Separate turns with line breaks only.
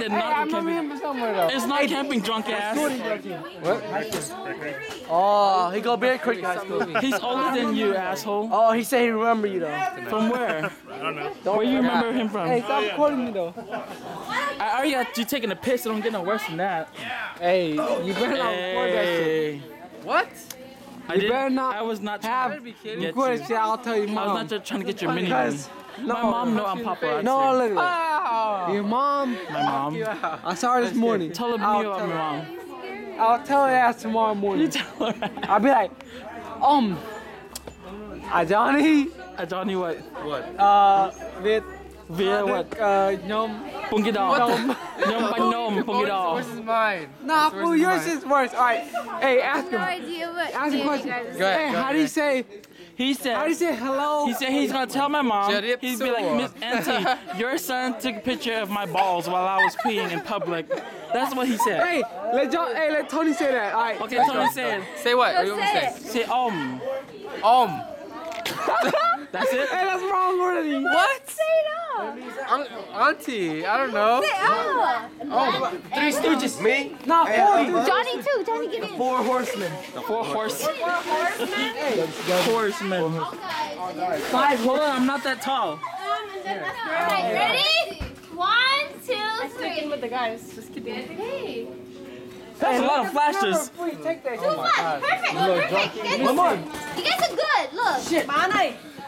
did
Hey,
not
I
go
remember
camping.
him somewhere though.
It's not camping, drunk ass.
Oh, he go Bear Creek High School.
He's older than you, asshole.
Oh, he said he remember you though.
From where? I don't know. Don't where you remember him from?
Hey, stop recording me though.
I already got you taking a piss. It don't get no worse than that.
Hey, you better not record that shit. What?
I
You
didn't-
better not
I was not
Have
trying to get
record shit. I'll tell you,
I was not just trying to get your mini.
Because
My mom know I'm paparazzi.
no, look, look. Your mom.
My mom.
I saw her this morning.
Tell her me about my mom.
I'll tell her ass tomorrow morning.
You tell her.
I'll be like, um, uh, Johnny,
Uh, Johnny, what?
uh, with,
Via what?
uh, nom,
Pungi daw. Nom ba nom? Pungi.
Yours is mine.
Nah, fool, yours is worse. All right, hey, ask
No idea what.
Ask him a question.
guys-
Go ahead,
Hey, how do you say?
He said.
How do you
said.
say hello?
He said he's gonna tell my mom. He'd be like, Miss Auntie, your son took a picture of my balls while I was peeing in public. That's what he said.
Hey, let John. Hey, let Tony say that. All right.
Okay, Tony said,
Say what? What do
Go
you want me
say
to say?
say um.
Um.
That's it.
Hey, that's wrong already.
What?
Say no.
Um, auntie, I don't know.
Say oh.
Three Stooges. Me?
Nah, fool.
Johnny too. Johnny get in.
Four horsemen.
The Four horse.
Horseman.
Horsemen. Five. Hold on, I'm not that tall.
Um, Alright, ready? One, two, three.
with the guys. Just kidding.
Hey.
That's a lot of flashes.
Take that.
Two flash. Perfect. Perfect.
Come on.
You guys are good. Look.
Shit.